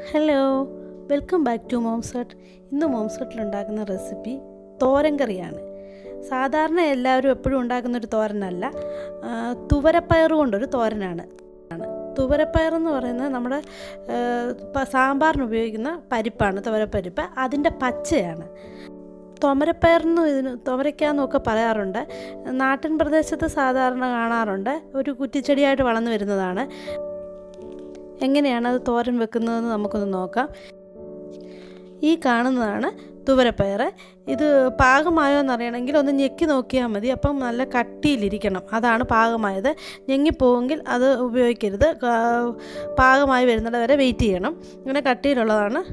Hello welcome back to മോംസട്ട് ഇന്ന് മോംസട്ടിൽ ഉണ്ടാക്കുന്ന റെസിപ്പി തോരൻ കറിയാണ്. സാധാരണ എല്ലാവരും എപ്പോഴും ഉണ്ടാക്കുന്ന ഒരു തോരനല്ല തുവരപ്പയർ കൊണ്ടൊരു തോരനാണ്. തുവരപ്പയർ എന്ന് പറയുന്നത് നമ്മുടെ സാമ്പാറിന് ഉപയോഗിക്കുന്ന പരിപ്പാണ് തുവരപ്പരിപ്പ്. അതിന്റെ പച്ചയാണ്. തൊമരപ്പയറെന്നും ഇതിന് തൊമരയ്ക്കാന്നൊക്കെ പറയാറുണ്ട്. നാട്ടിൻ പ്രദേശത്ത് സാധാരണ കാണാറുണ്ട്. ഒരു കുറ്റിച്ചെടിയായിട്ട് വളർന്നു വരുന്നതാണ്. എങ്ങനെയാണ് അത് തോരൻ വെക്കുന്നതെന്ന് നമുക്കൊന്ന് നോക്കാം. ഈ കാണുന്നതാണ് തുവരപ്പയർ ഇത് പാകമായോ എന്നറിയണമെങ്കിൽ ഒന്ന് ഞെക്കി നോക്കിയാൽ മതി. അപ്പം നല്ല കട്ടിയിലിരിക്കണം. അതാണ് പാകമായത്. ഞെങ്ങിപ്പോവെങ്കിൽ അത് ഉപയോഗിക്കരുത്. പാകമായി വരുന്നത് വരെ വെയിറ്റ് ചെയ്യണം. ഇങ്ങനെ കട്ടിയിലുള്ളതാണ്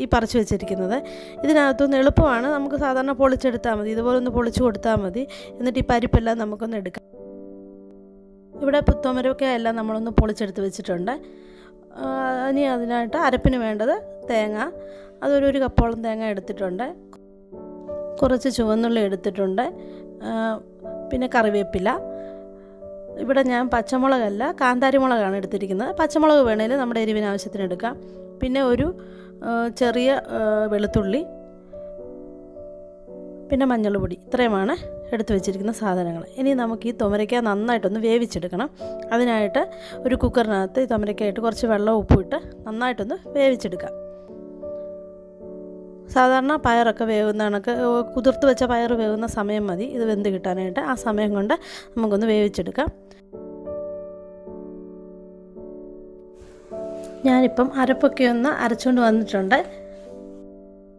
ഈ പറിച്ചു വെച്ചിരിക്കുന്നത്. ഇതിനകത്തുനിന്ന് എളുപ്പമാണ്. നമുക്ക് സാധാരണ പൊളിച്ചെടുത്താൽ മതി. ഇതുപോലെ ഒന്ന് പൊളിച്ചു കൊടുത്താൽ മതി. എന്നിട്ട് ഈ പരിപ്പെല്ലാം നമുക്കൊന്ന് എടുക്കാം. ഇവിടെ പുത്തോമരൊക്കെ എല്ലാം നമ്മളൊന്ന് പൊളിച്ചെടുത്ത് വെച്ചിട്ടുണ്ട്. ഇനി അതിനായിട്ട് അരപ്പിന് വേണ്ടത് തേങ്ങ. അതൊരു ഒരു കപ്പോളം തേങ്ങ എടുത്തിട്ടുണ്ട്. കുറച്ച് ചുവന്നുള്ളി എടുത്തിട്ടുണ്ട്. പിന്നെ കറിവേപ്പില. ഇവിടെ ഞാൻ പച്ചമുളകല്ല കാന്താരി മുളകാണ് എടുത്തിരിക്കുന്നത്. പച്ചമുളക് വേണേൽ നമ്മുടെ എരിവിന് ആവശ്യത്തിന് എടുക്കാം. പിന്നെ ഒരു ചെറിയ വെളുത്തുള്ളി. പിന്നെ മഞ്ഞൾപ്പൊടി. ഇത്രയുമാണ്. എടുത്തു വെച്ചിരിക്കുന്ന സാധനങ്ങൾ. ഇനി നമുക്ക് ഈ തുമരയ്ക്ക നന്നായിട്ടൊന്ന് വേവിച്ചെടുക്കണം. അതിനായിട്ട് ഒരു കുക്കറിനകത്ത് ഈ തുമരയ്ക്കായിട്ട് കുറച്ച് വെള്ളം ഉപ്പിട്ട് നന്നായിട്ടൊന്ന് വേവിച്ചെടുക്കാം സാധാരണ പയറൊക്കെ വേവുന്ന കണക്ക് കുതിർത്ത് വെച്ച പയർ വേവുന്ന സമയം മതി. ഇത് വെന്ത് കിട്ടാനായിട്ട് ആ സമയം കൊണ്ട് നമുക്കൊന്ന് വേവിച്ചെടുക്കാം. ഞാനിപ്പം അരപ്പൊക്കെ ഒന്ന് അരച്ചുകൊണ്ട് വന്നിട്ടുണ്ട്.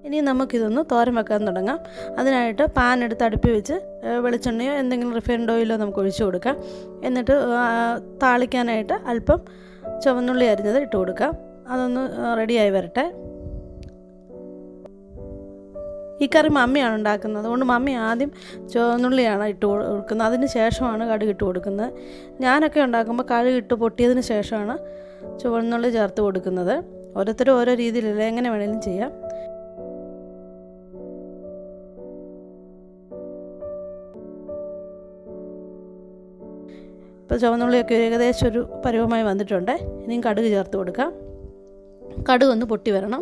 ഇനി നമുക്കിതൊന്ന് തോരൻ വെക്കാൻ തുടങ്ങാം. അതിനായിട്ട് പാൻ എടുത്ത് അടുപ്പി വെച്ച് വെളിച്ചെണ്ണയോ എന്തെങ്കിലും റിഫൈൻഡ് ഓയിലോ നമുക്ക് ഒഴിച്ചു കൊടുക്കാം. എന്നിട്ട് താളിക്കാനായിട്ട് അല്പം ചുവന്നുള്ളി അരിഞ്ഞത് ഇട്ട് കൊടുക്കാം. അതൊന്ന് റെഡിയായി വരട്ടെ. ഈ കറി മമ്മിയാണ് ഉണ്ടാക്കുന്നത്. അതുകൊണ്ട് മമ്മി ആദ്യം ചുവന്നുള്ളിയാണ് ഇട്ട് കൊടു- കൊടുക്കുന്നത്. അതിന് ശേഷമാണ് കടുക് ഇട്ട് കൊടുക്കുന്നത്. ഞാനൊക്കെ ഉണ്ടാക്കുമ്പോൾ കടുക് ഇട്ട് പൊട്ടിയതിന് ശേഷമാണ് ചുവന്നുള്ളി ചേർത്ത് കൊടുക്കുന്നത്. ഓരോരുത്തരും ഓരോ രീതിയിലല്ലേ എങ്ങനെ വേണേലും ചെയ്യാം. ഇപ്പോൾ ചുവന്നുള്ളിയൊക്കെ ഏകദേശം ഒരു പരുവമായി വന്നിട്ടുണ്ട്. ഇനിയും കടുക് ചേർത്ത് കൊടുക്കാം. കടുക് ഒന്ന് പൊട്ടി വരണം.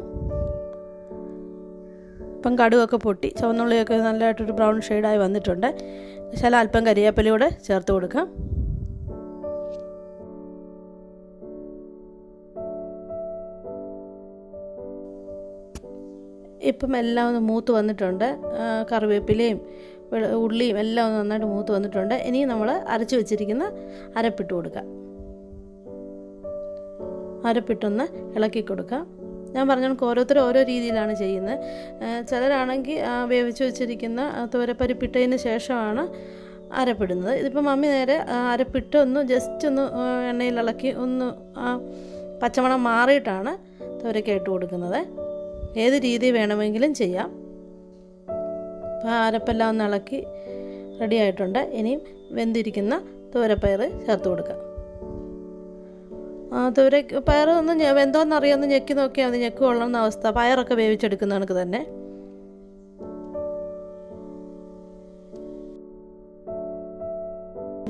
ഇപ്പം കടുകൊക്കെ പൊട്ടി. ചുവന്നുള്ളിയൊക്കെ നല്ലതായിട്ടൊരു ബ്രൗൺ ഷെയ്ഡായി വന്നിട്ടുണ്ട്. ശല അല്പം കരിവേപ്പിലയൂടെ ചേർത്ത് കൊടുക്കാം. ഇപ്പം എല്ലാം ഒന്ന് മൂത്ത് വന്നിട്ടുണ്ട്. കറിവേപ്പിലയും ഉള്ളിയും എല്ലാം ഒന്ന് നന്നായിട്ട് മൂത്ത് വന്നിട്ടുണ്ട്. ഇനി നമ്മൾ അരച്ച് വെച്ചിരിക്കുന്ന അരപ്പിട്ട് കൊടുക്കാം. അരപ്പിട്ടൊന്ന് ഇളക്കി കൊടുക്കാം. ഞാൻ പറഞ്ഞ കണക്ക് ഓരോരുത്തരും ഓരോ രീതിയിലാണ് ചെയ്യുന്നത്. ചിലരാണെങ്കിൽ വേവിച്ച് വെച്ചിരിക്കുന്ന തോരപ്പരിപ്പിട്ടതിന് ശേഷമാണ് അരപ്പിടുന്നത്. ഇതിപ്പോൾ മമ്മി നേരെ അരപ്പിട്ട് ഒന്ന് ജസ്റ്റ് ഒന്ന് എണ്ണയിൽ ഇളക്കി ഒന്ന് പച്ചമണം മാറിയിട്ടാണ് തോരയ്ക്ക് കൊടുക്കുന്നത്. ഏത് രീതി വേണമെങ്കിലും ചെയ്യാം. അപ്പോൾ അരപ്പെല്ലാം ഒന്ന് ഇളക്കി റെഡി ആയിട്ടുണ്ട്. ഇനിയും വെന്തിരിക്കുന്ന തോരപ്പയർ ചേർത്ത് കൊടുക്കാം. ആ തോര പയർ ഒന്ന് വെന്തോന്ന് അറിയാമെന്ന് ഞെക്കി നോക്കിയാൽ മതി. ഞെക്ക് കൊള്ളുന്ന അവസ്ഥ. പയറൊക്കെ വേവിച്ചെടുക്കുന്ന കണക്ക് തന്നെ.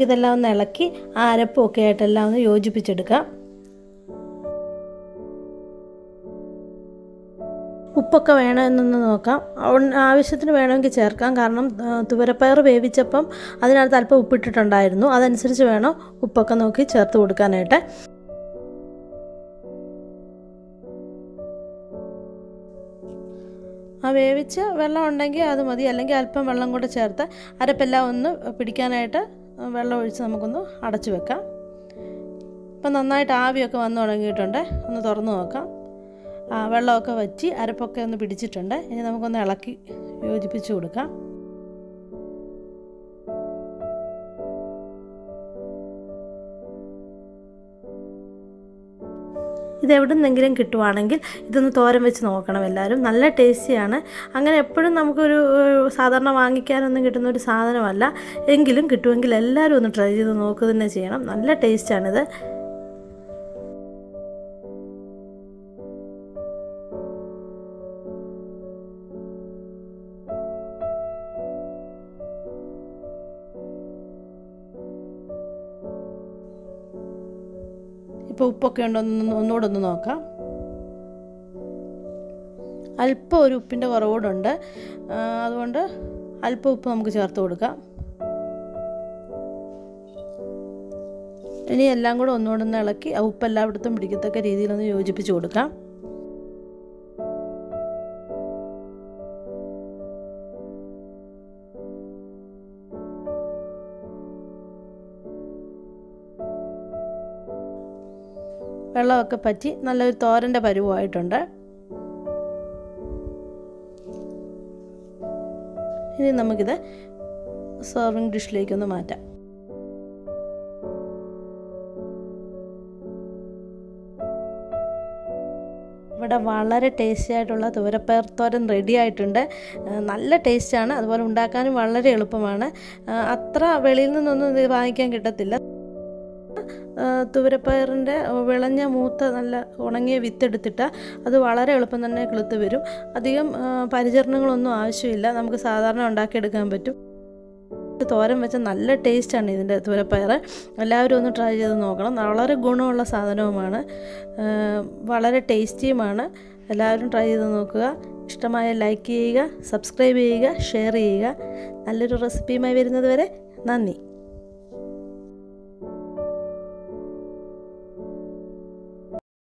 ഇതെല്ലാം ഒന്ന് ഇളക്കി ആ അരപ്പും ഒക്കെ ആയിട്ടെല്ലാം ഒന്ന് യോജിപ്പിച്ചെടുക്കാം. ഉപ്പൊക്കെ വേണമെന്നൊന്ന് നോക്കാം. ആവശ്യത്തിന് വേണമെങ്കിൽ ചേർക്കാം. കാരണം തുവരപ്പയർ വേവിച്ചപ്പം അതിനകത്ത് അല്പം ഉപ്പിട്ടിട്ടുണ്ടായിരുന്നു. അതനുസരിച്ച് വേണം ഉപ്പൊക്കെ നോക്കി ചേർത്ത് കൊടുക്കാനായിട്ട്. ആ വേവിച്ച വെള്ളം ഉണ്ടെങ്കിൽ അത് മതി. അല്ലെങ്കിൽ അല്പം വെള്ളം കൂടെ ചേർത്ത് അരപ്പെല്ലാം ഒന്ന് പിടിക്കാനായിട്ട് വെള്ളം ഒഴിച്ച് നമുക്കൊന്ന് അടച്ചു വെക്കാം. ഇപ്പം നന്നായിട്ട് ആവിയൊക്കെ വന്നു തുടങ്ങിയിട്ടുണ്ട്. ഒന്ന് തുറന്ന് നോക്കാം. വെള്ളമൊക്കെ വറ്റി അരപ്പൊക്കെ ഒന്ന് പിടിച്ചിട്ടുണ്ട്. ഇനി നമുക്കൊന്ന് ഇളക്കി യോജിപ്പിച്ച് കൊടുക്കാം. ഇത് എവിടെ നിന്നെങ്കിലും കിട്ടുവാണെങ്കിൽ ഇതൊന്ന് തോരൻ വെച്ച് നോക്കണം എല്ലാവരും. നല്ല ടേസ്റ്റിയാണ്. അങ്ങനെ എപ്പോഴും നമുക്കൊരു സാധാരണ വാങ്ങിക്കാനൊന്നും കിട്ടുന്ന ഒരു സാധനമല്ല. എങ്കിലും കിട്ടുമെങ്കിൽ എല്ലാവരും ഒന്ന് ട്രൈ ചെയ്ത് നോക്കുക തന്നെ ചെയ്യണം. നല്ല ടേസ്റ്റാണിത്. ഇപ്പോൾ ഉപ്പൊക്കെ ഉണ്ടോ ഒന്നുകൂടെ ഒന്ന് നോക്കാം. അല്പം ഒരു ഉപ്പിന്റെ കുറവുകൂടുണ്ട്. അതുകൊണ്ട് അല്പം ഉപ്പ് നമുക്ക് ചേർത്ത് കൊടുക്കാം. ഇനി എല്ലാം കൂടെ ഒന്നുകൂടെ ഒന്ന് ഇളക്കി ആ ഉപ്പ് എല്ലായിടത്തും പിടിക്കത്തക്ക രീതിയിലൊന്ന് യോജിപ്പിച്ച് കൊടുക്കാം. വെള്ളമൊക്കെ പറ്റി നല്ലൊരു തോരന്റെ പരുവമായിട്ടുണ്ട്. ഇനി നമുക്കിത് സെർവിങ് ഡിഷിലേക്കൊന്ന് മാറ്റാം. ഇവിടെ വളരെ ടേസ്റ്റി ആയിട്ടുള്ള തുവരപ്പയർ തോരൻ റെഡി ആയിട്ടുണ്ട്. നല്ല ടേസ്റ്റാണ് അതുപോലെ ഉണ്ടാക്കാനും വളരെ എളുപ്പമാണ്. അത്ര വെളിയിൽ നിന്നൊന്നും ഇത് വാങ്ങിക്കാൻ കിട്ടത്തില്ല. തുവരപ്പയറിന്റെ വിളഞ്ഞ മൂത്ത നല്ല ഉണങ്ങിയ വിത്തെടുത്തിട്ട് അത് വളരെ എളുപ്പം തന്നെ കിളുത്ത് വരും. അധികം പരിചരണങ്ങളൊന്നും ആവശ്യമില്ല. നമുക്ക് സാധാരണ ഉണ്ടാക്കിയെടുക്കാൻ പറ്റും. തോരൻ വെച്ച നല്ല ടേസ്റ്റാണ് ഇതിന്റെ തുവരപ്പയർ എല്ലാവരും ഒന്ന് ട്രൈ ചെയ്ത് നോക്കണം. വളരെ ഗുണമുള്ള സാധനവുമാണ്. വളരെ ടേസ്റ്റിയുമാണ്. എല്ലാവരും ട്രൈ ചെയ്ത് നോക്കുക. ഇഷ്ടമായ ലൈക്ക് ചെയ്യുക സബ്സ്ക്രൈബ് ചെയ്യുക ഷെയർ ചെയ്യുക. നല്ലൊരു റെസിപ്പിയുമായി വരുന്നത് വരെ നന്ദി.